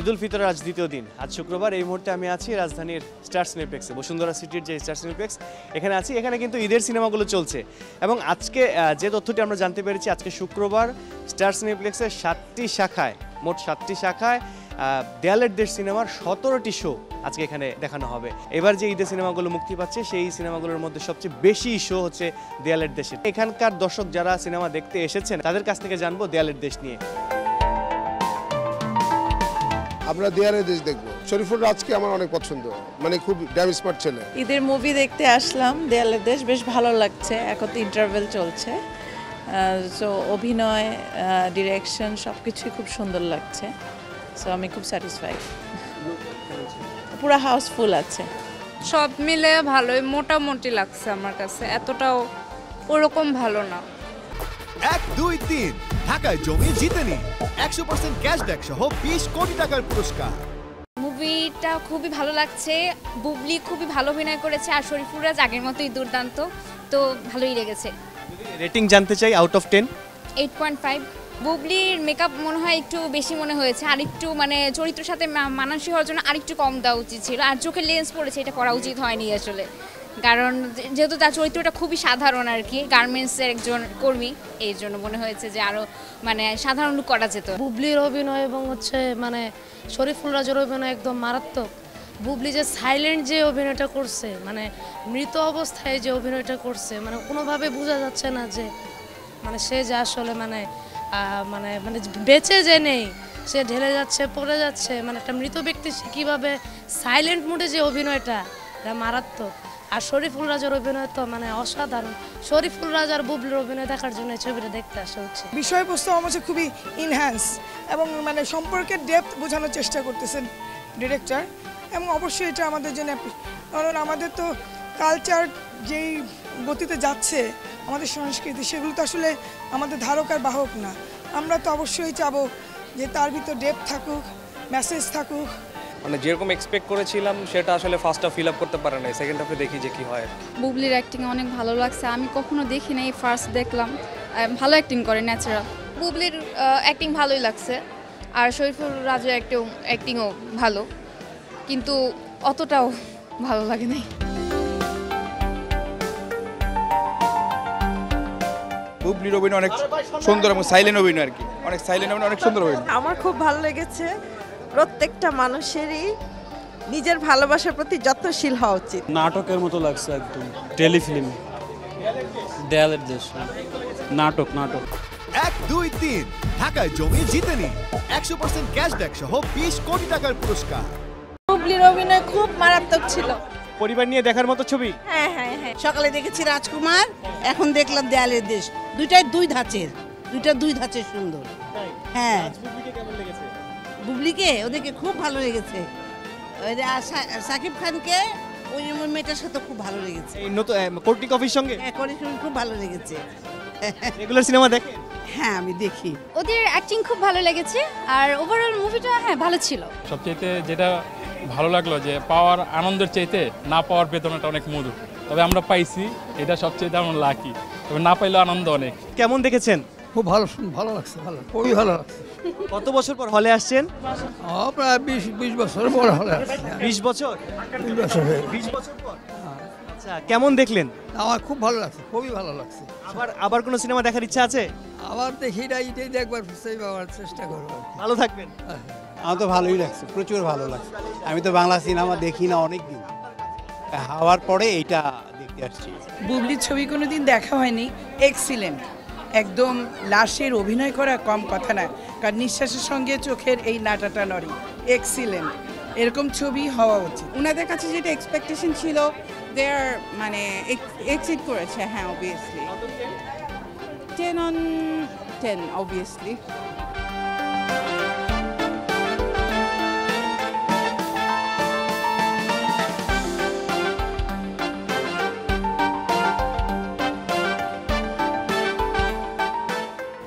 ঈদুল ফিতরের আজ দ্বিতীয় দিন। আজ শুক্রবার, এই মুহূর্তে আমি আছি রাজধানীর স্টার সিনেপ্লেক্সে বসুন্ধরা সিটির যে স্টার সিনেপ্লেক্স এখানে আছি। এখানে কিন্তু ঈদের সিনেমাগুলো চলছে। এবং আজকে যে তথ্যটি আমরা জানতে পেরেছি, আজকে শুক্রবার স্টার সিনেপ্লেক্সের সাতটি শাখায়, মোট সাতটি শাখায় দেয়ালের দেশ সিনেমার সতেরোটি শো আজকে এখানে দেখানো হবে। এবার যে ঈদের সিনেমাগুলো মুক্তি পাচ্ছে, সেই সিনেমাগুলোর মধ্যে সবচেয়ে বেশি শো হচ্ছে দেয়ালের দেশের। এখানকার দর্শক যারা সিনেমা দেখতে এসেছেন, তাদের কাছ থেকে জানব দেয়ালের দেশ নিয়ে। আমরা দেয়ারে দেশ দেখব। শরীফুল রাজকে আমার অনেক পছন্দ। মানে খুব ড্যাম স্মার্ট ছেলে। ঈদের মুভি দেখতে আসলাম দেয়ালের দেশ। বেশ ভালো লাগছে। এখন তো ইন্টারভেল চলছে। সো অভিনয় ডিরেকশন সব কিছুই খুব সুন্দর লাগছে। সো আমি খুব স্যাটিসফাইড পুরো হাউসফুল আছে। সব মিলে ভালোই মোটামুটি লাগছে আমার কাছে। এতটাও ওরকম ভালো না। এক দুই তিন। ঢাকায় জমি জিতে নিন। একশো পার্সেন্ট ক্যাশব্যাক সহ বিশ কোটি টাকার পুরস্কার। মুভিটা খুবই ভালো লাগছে। বুবলি খুবই ভালো অভিনয় করেছে আর শরীফুরাজ আগের মতোই দুর্দান্ত তো ভালোই লেগেছে। রেটিং জানতে চাই out of ten eight point five বুবলির মেকআপ মনে হয় একটু বেশি মনে হয়েছে। আর একটু মানে চরিত্রের সাথে মানানসই হওয়ার জন্য আরেকটু কম দেওয়া উচিত ছিল। আর চোখের লেন্স পড়েছে এটা করা উচিত হয়নি আসলে। কারণ যেহেতু তার চরিত্রটা খুবই সাধারণ আর কি, গার্মেন্টসের একজন কর্মী, এই জন্য মনে হয়েছে যে আরও মানে সাধারণ look করা যেত। বুবলির অভিনয় এবং হচ্ছে মানে শরীফুল রাজের অভিনয় একদম মারাত্মক। বুবলি যে সাইলেন্ট যে অভিনয়টা করছে মানে মৃত অবস্থায় যে অভিনয়টা করছে মানে কোনোভাবে বোঝা যাচ্ছে না যে মানে সে যে আসলে মানে মানে মানে বেঁচে যে নেই, সে ঢেলে যাচ্ছে, পড়ে যাচ্ছে মানে একটা মৃত ব্যক্তি সে কীভাবে সাইলেন্ট মুডে যে অভিনয়টা, এটা মারাত্মক। আর শরীফুল রাজার অভিনয় তো মানে অসাধারণ। শরীফুল রাজ আর বুবলির অভিনয় দেখার জন্য এই ছবিটা দেখতে আসা হচ্ছে বিষয়বস্তু আমার খুবই ইনহ্যান্স এবং মানে সম্পর্কের ডেপথ বোঝানোর চেষ্টা করতেছেন ডিরেক্টর এবং অবশ্যই এটা আমাদের জন্য কারণ আমাদের তো কালচার যেই গতিতে যাচ্ছে, আমাদের সংস্কৃতি, সেগুলো তো আসলে আমাদের ধারক আর বাহক না। আমরা তো অবশ্যই চাবো যে তার ভিতর ডেপ থাকুক মেসেজ থাকুক মানে যেরকম এক্সপেক্ট করেছিলাম সেটা আসলে ফার্স্ট হাফ ফিল আপ করতে পারে নাই সেকেন্ড হাফে দেখি যে কি হয়। বুবলির অ্যাক্টিং অনেক ভালো লাগছে আমি কখনো দেখি নাই ফার্স্ট দেখলাম। ভালো অ্যাক্টিং করে ন্যাচারাল বুবলির অ্যাক্টিং ভালোই লাগছে আর শরীফুল রাজের অ্যাক্টিং অ্যাক্টিংও ভালো কিন্তু অতটাও ভালো লাগে নাই। বুবলির অভিনয় অনেক সুন্দর এবং সাইলেন্ট অভিনয় আর কি। অনেক সাইলেন্ট অভিনয় অনেক সুন্দর অভিনয়। আমার খুব ভালো লেগেছে প্রত্যেকটা মানুষেরই নিজের ভালোবাসার প্রতি যত্নশীল হওয়া উচিত। নাটকের মতো লাগছে একদম। টেলিফিল্ম। দেয়ালের দেশ। নাটক নাটক। এক দুই তিন। ঢাকায় জমি জিতে নিন। একশো পার্সেন্ট ক্যাশব্যাক সহ বিশ কোটি টাকার পুরস্কার। হুবলির অভিনয় খুব মারাত্মক ছিল। পরিবার নিয়ে দেখার মতো ছবি? হ্যাঁ হ্যাঁ হ্যাঁ। সকালে দেখেছি রাজকুমার এখন দেখলাম দেয়ালের দেশ। দুইটাই দুই ধাঁচের। দুইটা দুই ধাঁচের সুন্দর। হ্যাঁ। বুবলিকে ওদেরকে খুব ভালো লেগেছে। ওই যে আর সাকিব খানকে ওই মেয়েটার সাথে খুব ভালো লেগেছে। এই নতুন কর্টিক অফিস সঙ্গে? হ্যাঁ খুব ভালো লেগেছে। রেগুলার সিনেমা দেখে? হ্যাঁ আমি দেখি। ওদের অ্যাক্টিং খুব ভালো লেগেছে আর ওভারঅল মুভিটা হ্যাঁ ভালো ছিল। সবচেয়ে যেটা ভালো লাগল যে পাওয়ার আনন্দের চাইতে না পাওয়ার বেতনটা অনেক মধুর। তবে আমরা পাইছি এটা সবচেয়ে আমার লাকি তবে না পাইলেও আনন্দ অনেক। কেমন দেখেছেন? খুব ভালো ভালো লাগছে ভালো খুবই ভালো লাগছে। কত বছর পর হলে আসছেন? প্রায় বিশ বিশ বছর বড় হলে বিশ বছর? বিশ বছর বিশ বছর পর? আচ্ছা কেমন দেখলেন? আমার খুব ভালো লাগছে খুবই ভালো লাগছে। আবার আবার কোনো সিনেমা দেখার ইচ্ছা আছে? আবার দেখি না এটাই দেখবার পাওয়ার চেষ্টা করব ভালো থাকবেন। আমার তো ভালোই লাগছে প্রচুর ভালো লাগছে। আমি তো বাংলা সিনেমা দেখি না অনেক দিন হওয়ার পরে এইটা দেখতে আসছি। বুবলির ছবি কোনোদিন দেখা হয়নি এক্সিলেন্ট। একদম লাশের অভিনয় করা কম কথা না কারণ নিঃশ্বাসের সঙ্গে চোখের এই নাটাটা নড়ে। এক্সিলেন্ট এরকম ছবি হওয়া উচিত। ওনাদের কাছে যেটা এক্সপেকটেশন ছিল দেয়ার মানে এক্সিট করেছে হ্যাঁ obviously ten on ten obviously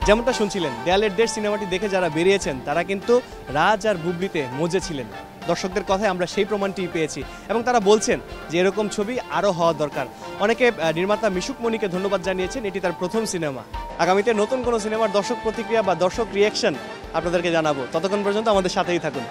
যেমনটা শুনছিলেন, দেয়ালের দেশ সিনেমাটি দেখে যারা বেরিয়েছেন, তারা কিন্তু রাজ আর বুবলিতে মজে ছিলেন দর্শকদের কথায় আমরা সেই প্রমাণটি পেয়েছি এবং তারা বলছেন যে এরকম ছবি আরও হওয়া দরকার। অনেকে নির্মাতা মিশুক মণিকে ধন্যবাদ জানিয়েছেন, এটি তার প্রথম সিনেমা। আগামীতে নতুন কোনো সিনেমার দর্শক প্রতিক্রিয়া বা দর্শক রিয়াকশন আপনাদেরকে জানাব। ততক্ষণ পর্যন্ত আমাদের সাথেই থাকুন।